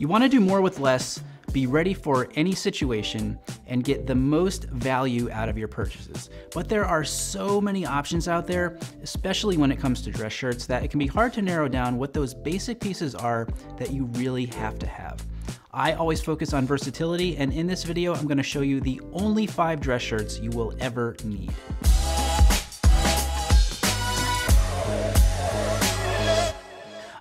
You wanna do more with less, be ready for any situation, and get the most value out of your purchases. But there are so many options out there, especially when it comes to dress shirts, that it can be hard to narrow down what those basic pieces are that you really have to have. I always focus on versatility, and in this video, I'm gonna show you the only five dress shirts you will ever need.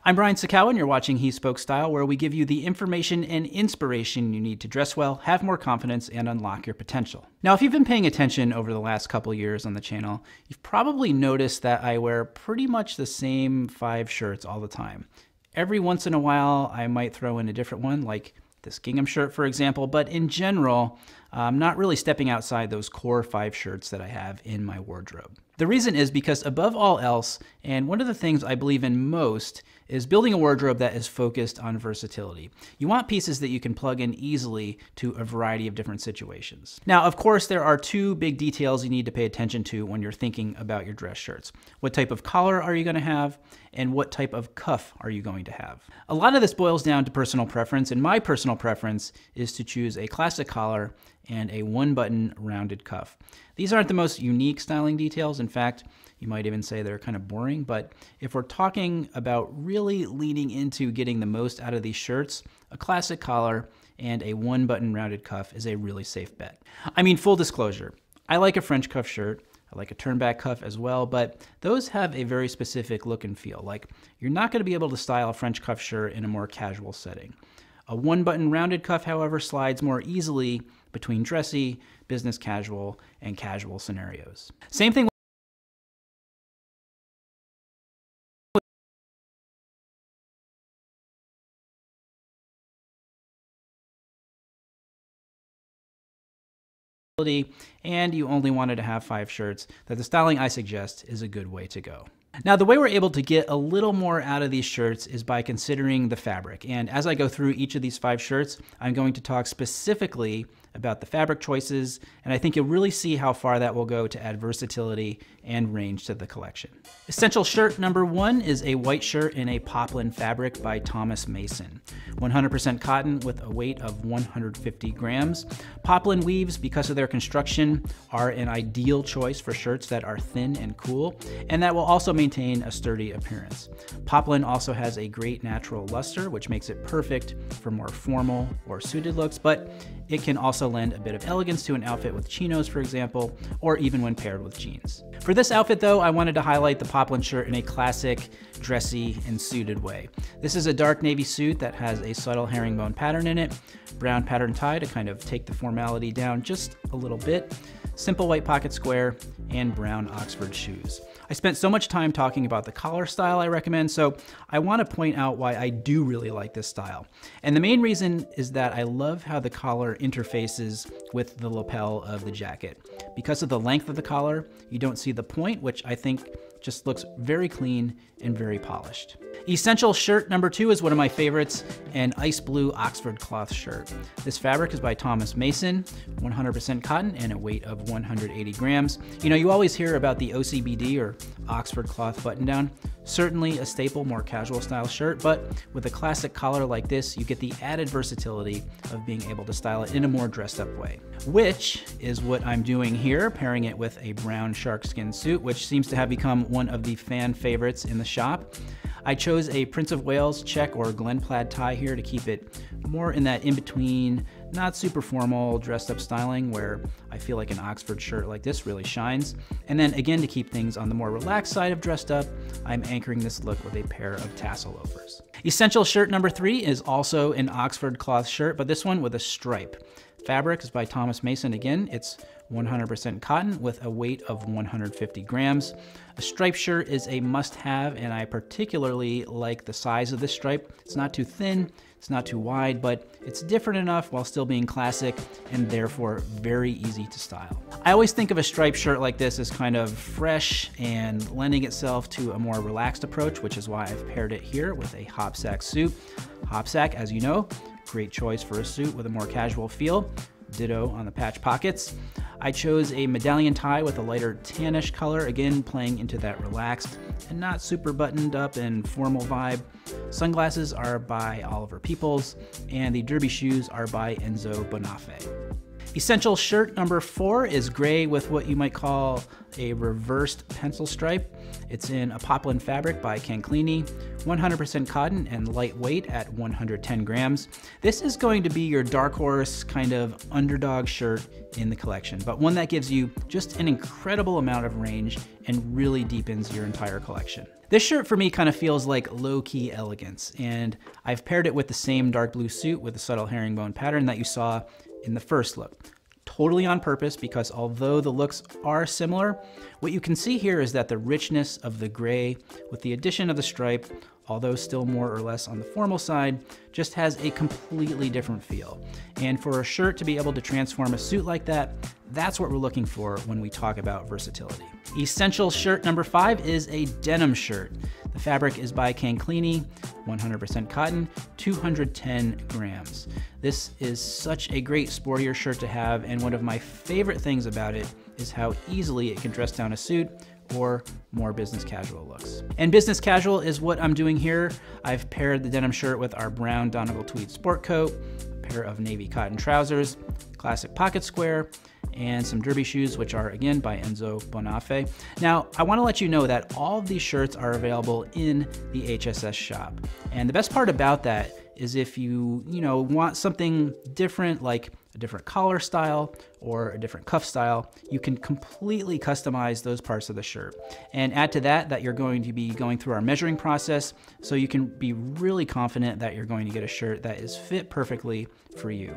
I'm Brian Sacawa, and you're watching He Spoke Style, where we give you the information and inspiration you need to dress well, have more confidence, and unlock your potential. Now, if you've been paying attention over the last couple years on the channel, you've probably noticed that I wear pretty much the same five shirts all the time. Every once in a while, I might throw in a different one, like this gingham shirt, for example, but in general, I'm not really stepping outside those core five shirts that I have in my wardrobe. The reason is because above all else, and one of the things I believe in most, is building a wardrobe that is focused on versatility. You want pieces that you can plug in easily to a variety of different situations. Now, of course, there are two big details you need to pay attention to when you're thinking about your dress shirts. What type of collar are you gonna have, and what type of cuff are you going to have? A lot of this boils down to personal preference, and my personal preference is to choose a classic collar and a one button rounded cuff. These aren't the most unique styling details. In fact, you might even say they're kind of boring, but if we're talking about really leaning into getting the most out of these shirts, a classic collar and a one button rounded cuff is a really safe bet. I mean, full disclosure, I like a French cuff shirt. I like a turnback cuff as well, but those have a very specific look and feel. Like, you're not going to be able to style a French cuff shirt in a more casual setting. A one button rounded cuff, however, slides more easily between dressy, business casual, and casual scenarios. Same thing with. and you only wanted to have five shirts, that the styling I suggest is a good way to go. Now, the way we're able to get a little more out of these shirts is by considering the fabric. And as I go through each of these five shirts, I'm going to talk specifically about the fabric choices, and I think you'll really see how far that will go to add versatility and range to the collection. Essential shirt number one is a white shirt in a poplin fabric by Thomas Mason. 100% cotton with a weight of 150 grams. Poplin weaves, because of their construction, are an ideal choice for shirts that are thin and cool, and that will also maintain a sturdy appearance. Poplin also has a great natural luster, which makes it perfect for more formal or suited looks, but it can also lend a bit of elegance to an outfit with chinos, for example, or even when paired with jeans. For this outfit though, I wanted to highlight the poplin shirt in a classic, dressy, and suited way. This is a dark navy suit that has a subtle herringbone pattern in it, brown pattern tie to kind of take the formality down just a little bit, simple white pocket square, and brown Oxford shoes. I spent so much time talking about the collar style I recommend, so I want to point out why I do really like this style. And the main reason is that I love how the collar interfaces with the lapel of the jacket. Because of the length of the collar, you don't see the point, which I think just looks very clean and very polished. Essential shirt number two is one of my favorites, an ice blue Oxford cloth shirt. This fabric is by Thomas Mason, 100% cotton and a weight of 180 grams. You know, you always hear about the OCBD or Oxford cloth button down. Certainly a staple, more casual style shirt, but with a classic collar like this, you get the added versatility of being able to style it in a more dressed up way, which is what I'm doing here, pairing it with a brown sharkskin suit, which seems to have become one of the fan favorites in the shop. I chose a Prince of Wales check or Glen plaid tie here to keep it more in that in-between, not super formal, dressed up styling where I feel like an Oxford shirt like this really shines. And then again, to keep things on the more relaxed side of dressed up, I'm anchoring this look with a pair of tassel loafers. Essential shirt number three is also an Oxford cloth shirt, but this one with a stripe. Fabric is by Thomas Mason again. It's 100% cotton with a weight of 150 grams. A striped shirt is a must have, and I particularly like the size of this stripe. It's not too thin, it's not too wide, but it's different enough while still being classic and therefore very easy to style. I always think of a striped shirt like this as kind of fresh and lending itself to a more relaxed approach, which is why I've paired it here with a hopsack suit. Hopsack, as you know, great choice for a suit with a more casual feel. Ditto on the patch pockets. I chose a medallion tie with a lighter tannish color, again playing into that relaxed and not super buttoned up and formal vibe. Sunglasses are by Oliver Peoples, and the derby shoes are by Enzo Bonafe. Essential shirt number four is gray with what you might call a reversed pencil stripe. It's in a poplin fabric by Canclini, 100% cotton and lightweight at 110 grams. This is going to be your dark horse kind of underdog shirt in the collection, but one that gives you just an incredible amount of range and really deepens your entire collection. This shirt for me kind of feels like low-key elegance, and I've paired it with the same dark blue suit with the subtle herringbone pattern that you saw in the first look. Totally on purpose because although the looks are similar, what you can see here is that the richness of the gray with the addition of the stripe, although still more or less on the formal side, just has a completely different feel. And for a shirt to be able to transform a suit like that, that's what we're looking for when we talk about versatility. Essential shirt number five is a denim shirt. The fabric is by Canclini, 100% cotton, 210 grams. This is such a great sportier shirt to have, and one of my favorite things about it is how easily it can dress down a suit or more business casual looks. And business casual is what I'm doing here. I've paired the denim shirt with our brown Donegal tweed sport coat, a pair of navy cotton trousers, classic pocket square, and some derby shoes, which are again by Enzo Bonafe. Now, I wanna let you know that all of these shirts are available in the HSS shop. And the best part about that is if you, you know, want something different, like a different collar style or a different cuff style, you can completely customize those parts of the shirt. And add to that that you're going to be going through our measuring process so you can be really confident that you're going to get a shirt that is fit perfectly for you.